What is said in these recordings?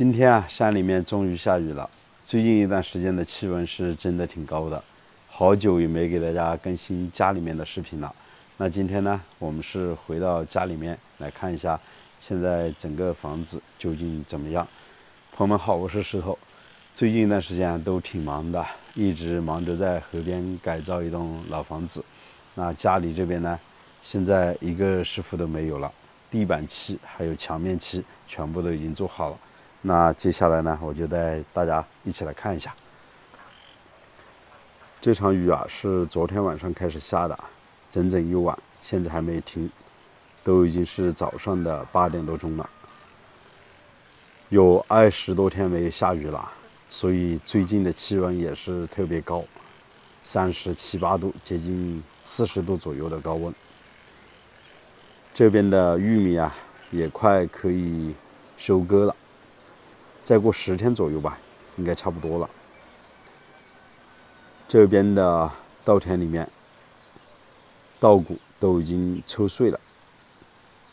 今天啊，山里面终于下雨了。最近一段时间的气温是真的挺高的，好久也没给大家更新家里面的视频了。那今天呢，我们是回到家里面来看一下，现在整个房子究竟怎么样？朋友们好，我是石头。最近一段时间都挺忙的，一直忙着在河边改造一栋老房子。那家里这边呢，现在一个师傅都没有了，地板漆还有墙面漆全部都已经做好了。那接下来呢，我就带大家一起来看一下。这场雨啊，是昨天晚上开始下的，整整一晚，现在还没停，都已经是早上的八点多钟了。有二十多天没下雨了，所以最近的气温也是特别高，三十七八度，接近四十度左右的高温。这边的玉米啊，也快可以收割了。再过十天左右吧，应该差不多了。这边的稻田里面，稻谷都已经抽穗了。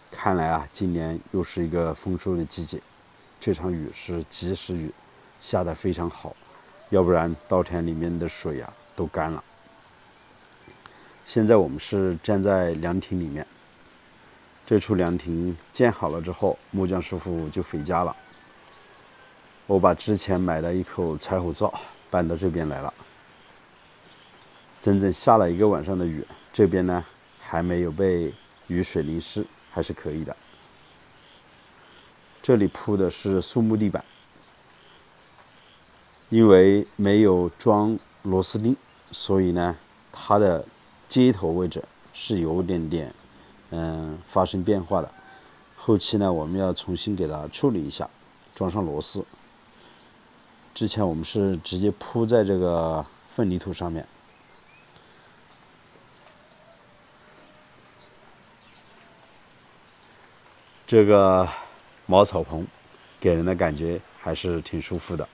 看来啊，今年又是一个丰收的季节。这场雨是及时雨，下的非常好，要不然稻田里面的水啊都干了。现在我们是站在凉亭里面，这处凉亭建好了之后，木匠师傅就回家了。我把之前买的一口柴火灶搬到这边来了。整整下了一个晚上的雨，这边呢还没有被雨水淋湿，还是可以的。这里铺的是树木地板，因为没有装螺丝钉，所以呢它的接头位置是有点点嗯发生变化的。后期呢我们要重新给它处理一下，装上螺丝。之前我们是直接铺在这个混凝土上面，这个茅草棚给人的感觉还是挺舒服的。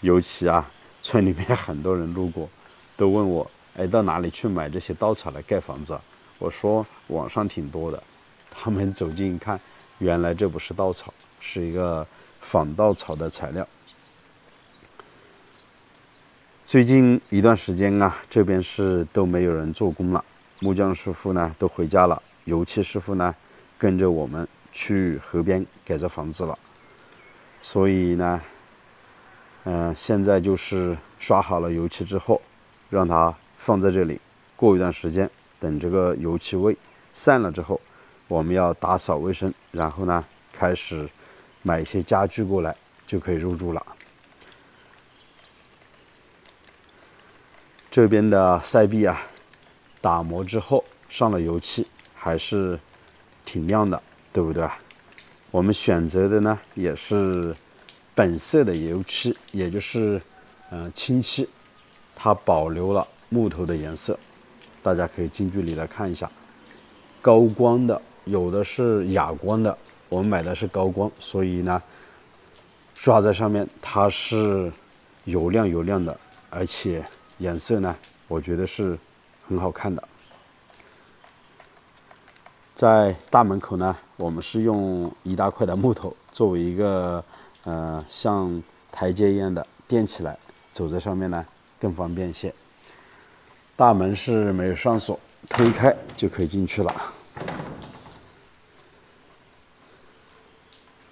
尤其啊，村里面很多人路过，都问我：“哎，到哪里去买这些稻草来盖房子？”我说：“网上挺多的。”他们走近一看，原来这不是稻草，是一个仿稻草的材料。最近一段时间啊，这边是都没有人做工了，木匠师傅呢都回家了，油漆师傅呢跟着我们去河边改造房子了。所以呢，嗯，现在就是刷好了油漆之后，让它放在这里，过一段时间，等这个油漆味散了之后，我们要打扫卫生，然后呢开始买一些家具过来，就可以入住了。这边的塞壁啊，打磨之后上了油漆，还是挺亮的，对不对？我们选择的呢也是本色的油漆，也就是嗯清漆，它保留了木头的颜色。大家可以近距离来看一下，高光的有的是哑光的，我们买的是高光，所以呢刷在上面它是油亮油亮的，而且。颜色呢，我觉得是很好看的。在大门口呢，我们是用一大块的木头作为一个呃像台阶一样的垫起来，走在上面呢更方便一些。大门是没有上锁，推开就可以进去了。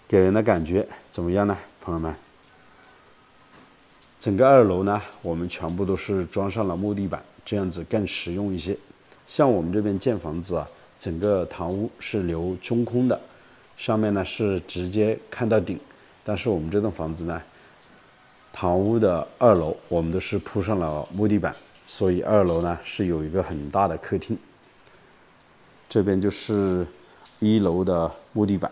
给人的感觉怎么样呢，朋友们？整个二楼呢，我们全部都是装上了木地板，这样子更实用一些。像我们这边建房子啊，整个堂屋是留中空的，上面呢是直接看到顶。但是我们这栋房子呢，堂屋的二楼我们都是铺上了木地板，所以二楼呢是有一个很大的客厅。这边就是一楼的木地板，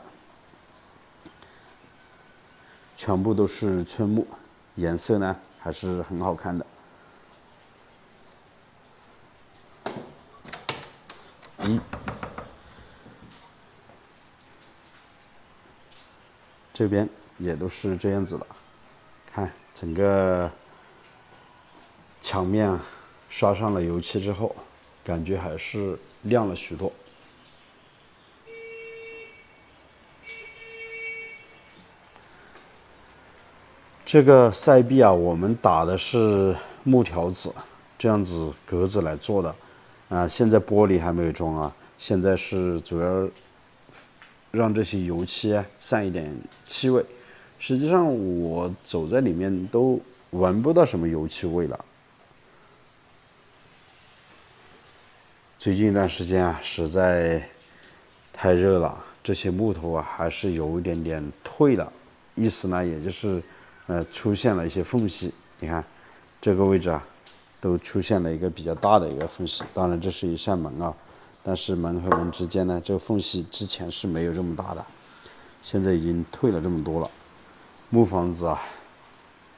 全部都是春木。颜色呢还是很好看的。一，这边也都是这样子的，看整个墙面刷上了油漆之后，感觉还是亮了许多。这个塞壁啊，我们打的是木条子，这样子格子来做的，啊，现在玻璃还没有装啊，现在是主要让这些油漆散一点气味。实际上我走在里面都闻不到什么油漆味了。最近一段时间啊，实在太热了，这些木头啊还是有一点点退了，意思呢，也就是，呃，出现了一些缝隙。你看，这个位置啊，都出现了一个比较大的一个缝隙。当然，这是一扇门啊，但是门和门之间呢，这个缝隙之前是没有这么大的，现在已经退了这么多了。木房子啊，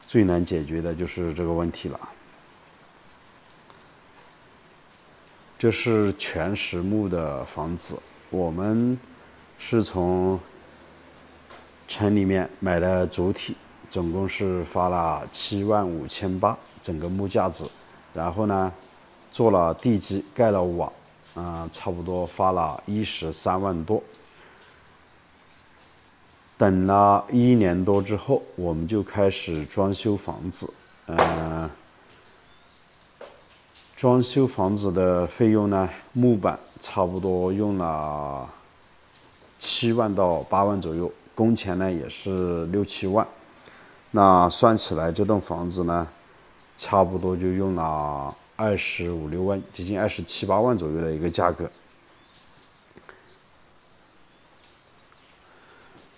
最难解决的就是这个问题了。这是全实木的房子，我们是从城里面买的主体，总共是花了七万五千八，整个木架子，然后呢，做了地基，盖了瓦，啊，差不多花了一十三万多。等了一年多之后，我们就开始装修房子，嗯。装修房子的费用呢？木板差不多用了七万到八万左右，工钱呢也是六七万。那算起来，这栋房子呢，差不多就用了二十五六万，接近二十七八万左右的一个价格。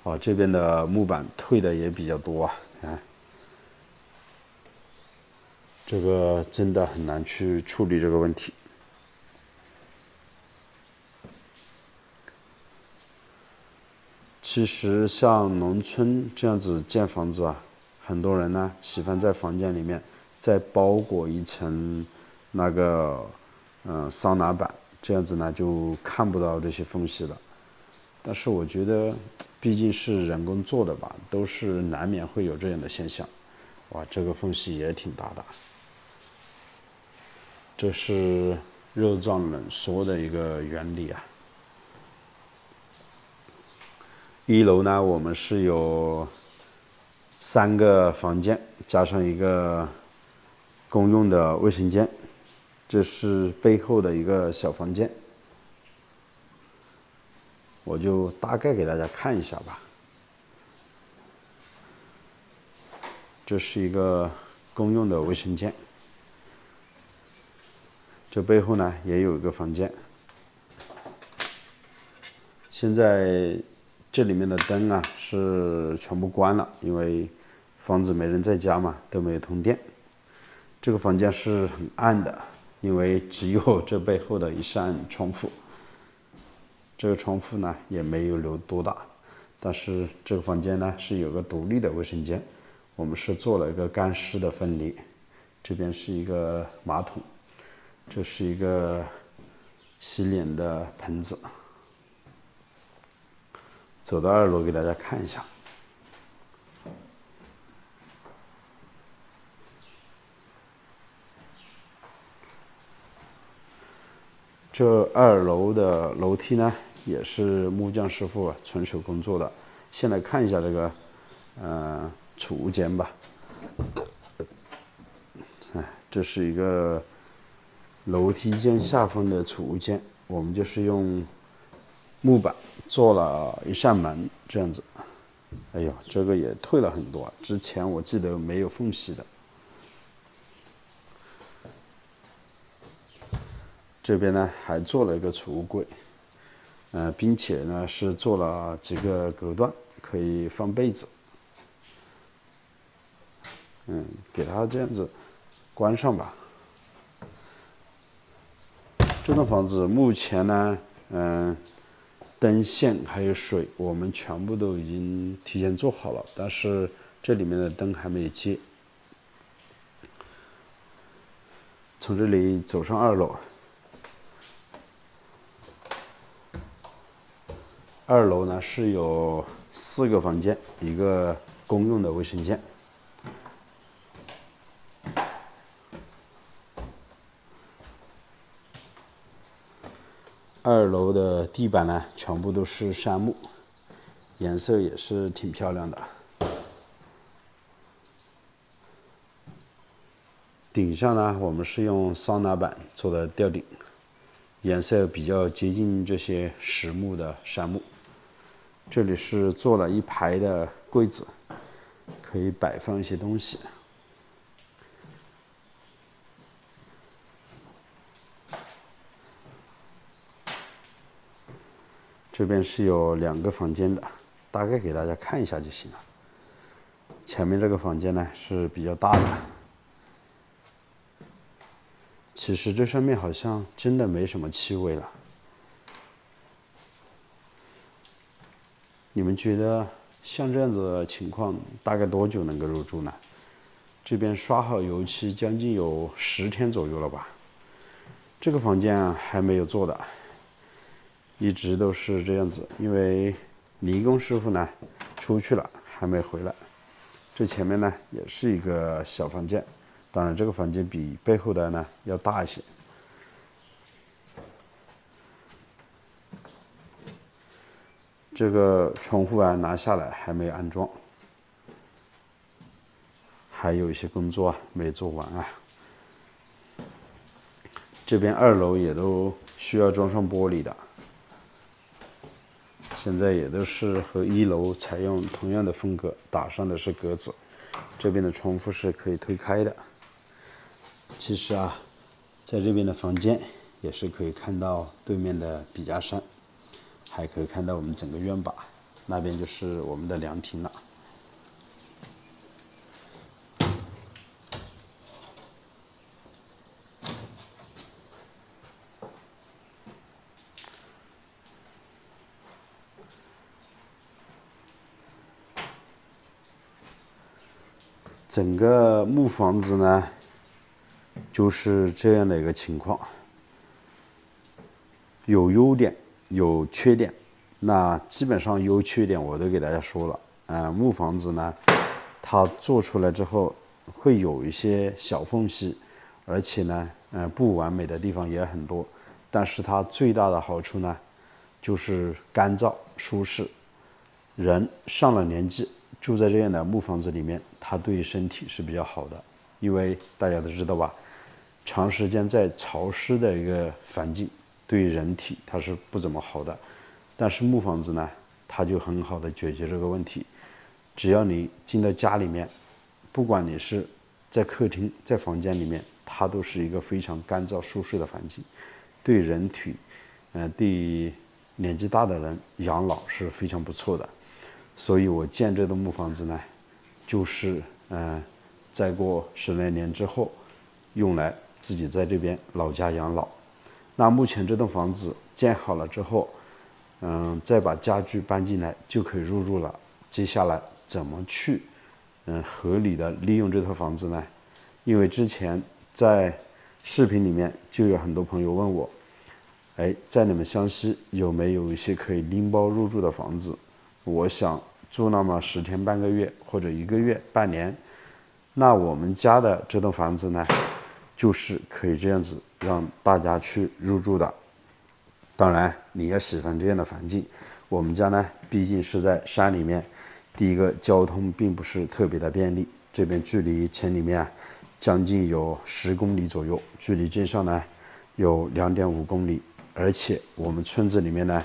哦，这边的木板退的也比较多啊，看。这个真的很难去处理这个问题。其实像农村这样子建房子啊，很多人呢喜欢在房间里面再包裹一层那个嗯桑拿板，这样子呢就看不到这些缝隙了。但是我觉得毕竟是人工做的吧，都是难免会有这样的现象。哇，这个缝隙也挺大的。这是热胀冷缩的一个原理啊。一楼呢，我们是有三个房间，加上一个公用的卫生间。这是背后的一个小房间，我就大概给大家看一下吧。这是一个公用的卫生间。这背后呢也有一个房间，现在这里面的灯啊是全部关了，因为房子没人在家嘛，都没有通电。这个房间是很暗的，因为只有这背后的一扇窗户。这个窗户呢也没有留多大，但是这个房间呢是有个独立的卫生间，我们是做了一个干湿的分离，这边是一个马桶。这是一个洗脸的盆子，走到二楼给大家看一下。这二楼的楼梯呢，也是木匠师傅纯手工做的。先来看一下这个，呃，储物间吧。哎，这是一个。楼梯间下方的储物间，我们就是用木板做了一扇门，这样子。哎呦，这个也退了很多，之前我记得没有缝隙的。这边呢还做了一个储物柜，嗯，并且呢是做了几个隔断，可以放被子。嗯，给它这样子关上吧。这栋房子目前呢，嗯，灯线还有水，我们全部都已经提前做好了，但是这里面的灯还没有接。从这里走上二楼，二楼呢是有四个房间，一个公用的卫生间。二楼的地板呢，全部都是杉木，颜色也是挺漂亮的。顶上呢，我们是用桑拿板做的吊顶，颜色比较接近这些实木的杉木。这里是做了一排的柜子，可以摆放一些东西。这边是有两个房间的，大概给大家看一下就行了。前面这个房间呢是比较大的，其实这上面好像真的没什么气味了。你们觉得像这样子的情况，大概多久能够入住呢？这边刷好油漆，将近有十天左右了吧。这个房间还没有做的。一直都是这样子，因为泥工师傅呢出去了，还没回来。这前面呢也是一个小房间，当然这个房间比背后的呢要大一些。这个窗户啊拿下来还没安装，还有一些工作啊没做完啊。这边二楼也都需要装上玻璃的。现在也都是和一楼采用同样的风格，打上的是格子。这边的窗户是可以推开的。其实啊，在这边的房间也是可以看到对面的笔架山，还可以看到我们整个院坝。那边就是我们的凉亭了。整个木房子呢，就是这样的一个情况，有优点，有缺点。那基本上优缺点我都给大家说了。嗯，木房子呢，它做出来之后会有一些小缝隙，而且呢，嗯，不完美的地方也很多。但是它最大的好处呢，就是干燥舒适。人上了年纪。住在这样的木房子里面，它对身体是比较好的，因为大家都知道吧，长时间在潮湿的一个环境，对人体它是不怎么好的。但是木房子呢，它就很好的解决这个问题。只要你进到家里面，不管你是在客厅、在房间里面，它都是一个非常干燥舒适的环境，对人体，嗯，对年纪大的人养老是非常不错的。所以我建这栋木房子呢，就是嗯，再过十来年之后，用来自己在这边老家养老。那目前这栋房子建好了之后，嗯，再把家具搬进来就可以入住了。接下来怎么去嗯合理的利用这套房子呢？因为之前在视频里面就有很多朋友问我，哎，在你们湘西有没有一些可以拎包入住的房子？我想。住那么十天半个月或者一个月半年，那我们家的这栋房子呢，就是可以这样子让大家去入住的。当然你要喜欢这样的环境，我们家呢毕竟是在山里面，第一个交通并不是特别的便利，这边距离城里面将近有十公里左右，距离镇上呢有两点五公里，而且我们村子里面呢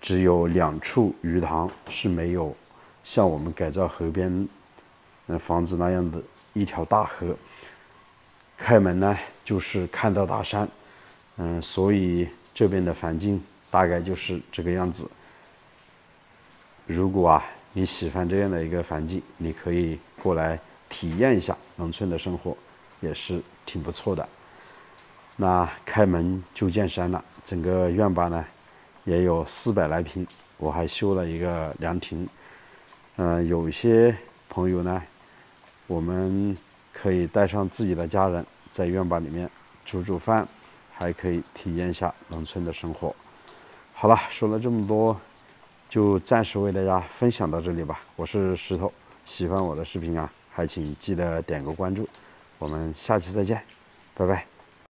只有两处鱼塘是没有。像我们改造河边，嗯，房子那样的一条大河，开门呢就是看到大山，嗯，所以这边的环境大概就是这个样子。如果啊你喜欢这样的一个环境，你可以过来体验一下农村的生活，也是挺不错的。那开门就见山了，整个院坝呢也有四百来平，我还修了一个凉亭。嗯，有些朋友呢，我们可以带上自己的家人，在院坝里面煮煮饭，还可以体验一下农村的生活。好了，说了这么多，就暂时为大家分享到这里吧。我是石头，喜欢我的视频啊，还请记得点个关注。我们下期再见，拜拜。